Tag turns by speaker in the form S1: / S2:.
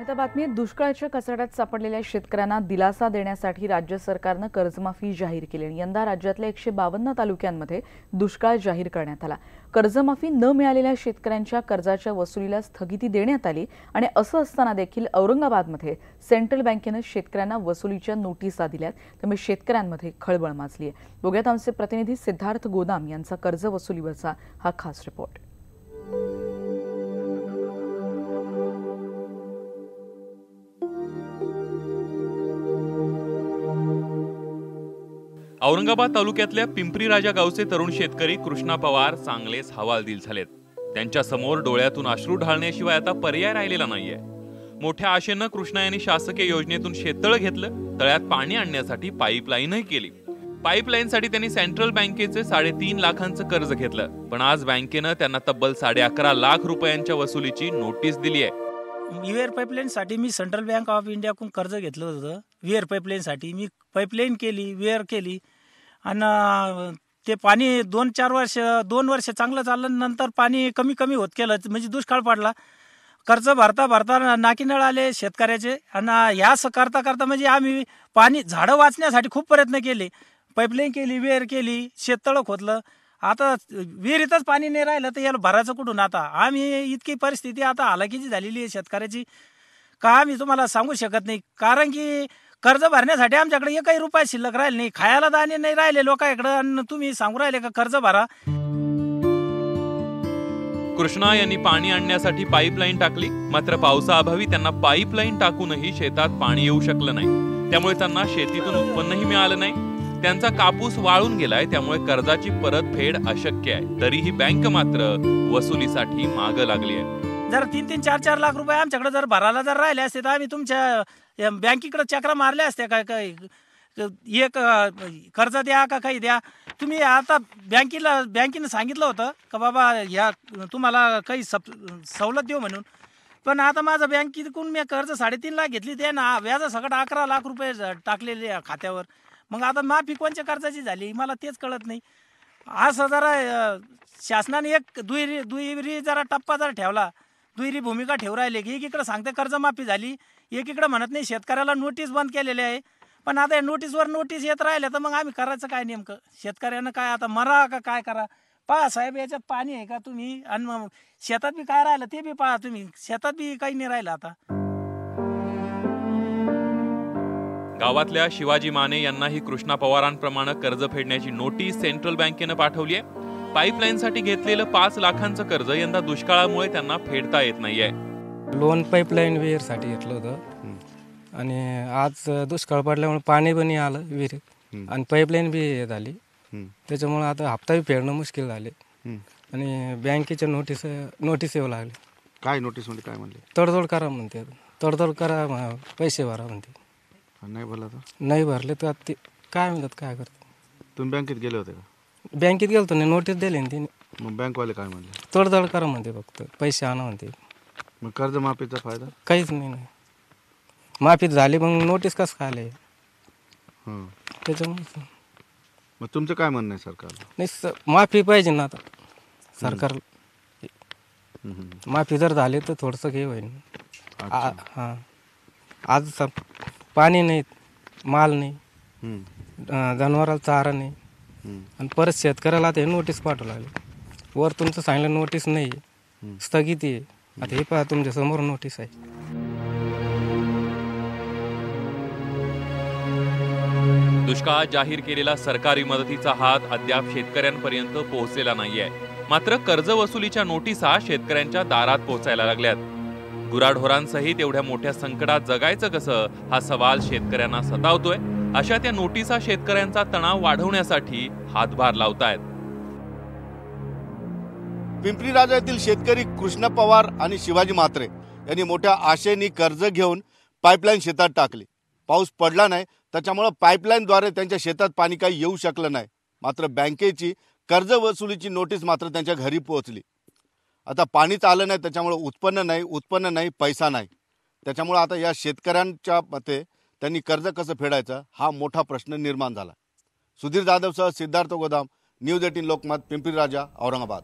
S1: आता बातमी दुष्काळाच्या कचऱ्यात सापडलेल्या शेतकऱ्यांना दिलासा देण्यासाठी राज्य सरकारनं कर्जमाफी जाहीर केली आणि यंदा राज्यातल्या एकशे बावन्न तालुक्यांमध्ये दुष्काळ जाहीर करण्यात आला. कर्जमाफी न मिळालेल्या शेतकऱ्यांच्या कर्जाच्या वसुलीला स्थगिती देण्यात आली आणि असं असताना देखील औरंगाबादमध्ये सेंट्रल बँकेनं शेतकऱ्यांना वसुलीच्या नोटिसा दिल्यात. त्यामुळे शेतकऱ्यांमध्ये खळबळ माजली आहे बघूयात आमचे प्रतिनिधी सिद्धार्थ गोदाम यांचा कर्ज वसुलीवरचा हा खास रिपोर्ट
S2: औरंगाबाद तालुक्यातल्या पिंपरी राजा गावचे तरुण शेतकरी कृष्णा पवार चांगलेच हवालदिल झालेत. त्यांच्यासमोर डोळ्यातून अश्रू ढाळण्याशिवाय आता पर्याय राहिलेला नाहीये. मोठ्या आशेनं कृष्णा यांनी शासकीय योजनेतून शेततळ घेतलं तळ्यात पाणी आणण्यासाठी पाईपलाईनही केली. पाईपलाईनसाठी त्यांनी सेंट्रल बँकेचे साडेतीन लाखांचं कर्ज घेतलं पण आज बँकेनं त्यांना तब्बल साडे अकरा लाख रुपयांच्या वसुलीची नोटीस दिली आहे
S3: विअर पाईपलाईनसाठी मी सेंट्रल बँक ऑफ इंडियाकडून कर्ज घेतलं होतं. विअर पाईपलाईनसाठी मी पाईपलाईन केली विअर केली. आणि ते पाणी दोन चार वर्ष दोन वर्ष चांगलं चाललं नंतर पाणी कमी कमी होत केलं म्हणजे दुष्काळ पडला. कर्ज भरता भरता नाकीनळ आले शेतकऱ्याचे. आणि ह्या करता करता म्हणजे आम्ही पाणी झाडं वाचण्यासाठी खूप प्रयत्न केले. पाईपलाईन केली विहीर केली शेततळं खोदलं. आता विहिरीतच पाणी नाही राहिलं तर याला भरायचं कुठून आता? आम्ही इतकी परिस्थिती आता हालाकीची झालेली आहे शेतकऱ्याची. का आम्ही तुम्हाला सांगू शकत नाही? कारण की कर्ज भरण्यासाठी आमच्याकडे एकही रुपया शिल्लक राहिले नाही. खायला दाणे नाही राहिले लोकांकडे आणि तुम्ही सांगू राहिले का कर्ज भरा?
S2: कृष्णा यांनी पाणी आणण्यासाठी पाईपलाईन टाकली. मात्र पावसाअभावी त्यांना पाईपलाईन टाकूनही शेतात पाणी येऊ शकलं नाही. त्यामुळे त्यांना शेतीतून उत्पन्नही मिळालं नाही. त्यांचा कापूस वाळून गेलाय त्यामुळे कर्जाची परतफेड अशक्य आहे. तरीही बँक मात्र वसुलीसाठी माग लागली आहे.
S3: जर तीन तीन चार चार लाख रुपये आमच्याकडे जर भरायला जर राहिले असते तर आम्ही तुमच्या बँकेकडे चक्रा मारल्या असत्या. काय काय एक कर्ज द्या का काही द्या? तुम्ही आता बँकेला बँकेनं सांगितलं होतं का बाबा ह्या तुम्हाला काही सब सवलत देऊ म्हणून. पण आता माझं बँकेकडून मी कर्ज साडेतीन लाख घेतली ते ना व्याजासकट सगळं अकरा लाख रुपये टाकलेले खात्यावर. मग आता माफी कोणच्या कर्जाची झाली? मला तेच कळत नाही. असं जरा शासनाने एक दुहेरी दुहेरी जरा टप्पा जरा ठेवला दुहेरी भूमिका ठेवू राहिले की एकीकडे सांगते कर्जमाफी झाली एकीकडे म्हणत नाही शेतकऱ्याला नोटीस बंद केलेली आहे. पण आता या नोटीसवर नोटीस येत राहिले तर मग आम्ही करायचं काय नेमकं? शेतकऱ्यानं काय आता मरा का काय करा? पहा साहेब याच्यात पाणी आहे का तुम्ही? आणि मग शेतात बी काय राहिलं ते बी पहा तुम्ही. शेतात बी काही नाही राहिलं आता.
S2: गावातल्या शिवाजी माने यांनाही कृष्णा पवारांप्रमाणे कर्ज फेडण्याची नोटीस सेंट्रल बँकेनं पाठवली आहे. पाईपलाईनसाठी घेतलेलं पाच लाखांचं कर्ज यंदा दुष्काळामुळे त्यांना फेडता येत नाहीये.
S4: लोन पाईपलाईन विहीरसाठी घेतलं होतं. आणि आज दुष्काळ पडल्यामुळे पाणी पण आलं विहिरीत आणि पाईपलाईन बी झाली. त्याच्यामुळे आता हप्ता बी फेडणं मुश्किल झाले. आणि बँकेच्या नोटीस नोटीस येऊ लागले.
S5: काय नोटीसमध्ये काय म्हणले?
S4: तडजोड करा म्हणते. तडजोड करा पैसे भरा म्हणते.
S5: नाही भरला तर?
S4: नाही भरले तर ते काय म्हणतात काय करतात
S5: तुम्ही बँकेत गेले होते का?
S4: बँकेत गेलतो नाही नोटीस दिली ना तिने.
S5: मग बँकवाले काय म्हणले?
S4: तडजोड करा म्हणते फक्त पैसे आणा म्हणते.
S5: मग कर्जमाफीचा फायदा?
S4: काहीच नाही नाही. माफी झाली मग नोटीस कसं काय आले
S5: हां.
S4: त्याच्यामुळे
S5: मग तुमचं काय म्हणणं आहे सरकारला?
S4: नाही स माफी पाहिजे ना आता. सरकार. माफी जर झाली तर थोडंसं हे होईल.
S5: अच्छा.
S4: आ- हां. आज स- पाणी नाही माल नाही. अं, जनावराला चारा नाही. आणि परत शेतकऱ्याला आता हे नोटीस पाठवू लागले. वर तुमचं सांगितलं नोटीस नाही. स्थगिती आहे. आता हे पहा तुमच्यासमोर नोटीस आहे.
S2: दुष्काळात जाहीर केलेला सरकारी मदतीचा हात अद्याप शेतकऱ्यांपर्यंत पोहोचलेला नाहीये. मात्र कर्ज वसुलीच्या नोटिसा शेतकऱ्यांच्या दारात पोहोचायला लागल्यात. गुराढोरांसहित एवढ्या मोठ्या संकटात जगायचं कसं हा सवाल शेतकऱ्यांना सतावतोय. अशा त्या नोटिसा शेतकऱ्यांचा तणाव वाढवण्यासाठी हातभार लावतायत.
S5: पिंपरी राजा येथील शेतकरी कृष्ण पवार आणि शिवाजी म्हात्रे यांनी मोठ्या आशेने कर्ज घेऊन पाईपलाईन शेतात टाकली. पाऊस पडला नाही त्याच्यामुळं पाईपलाईनद्वारे त्यांच्या शेतात पाणी काही येऊ शकलं नाही. मात्र बँकेची कर्ज वसुलीची नोटीस मात्र त्यांच्या घरी पोहोचली. आता पाणीच आलं नाही त्याच्यामुळं उत्पन्न नाही उत्पन्न नाही पैसा नाही. त्याच्यामुळं आता या शेतकऱ्यांच्या मते त्यांनी कर्ज कसं फेडायचं हा मोठा प्रश्न निर्माण झाला. सुधीर जाधवसह सिद्धार्थ गोदाम न्यूज एटीन लोकमत पिंपरी राजा औरंगाबाद.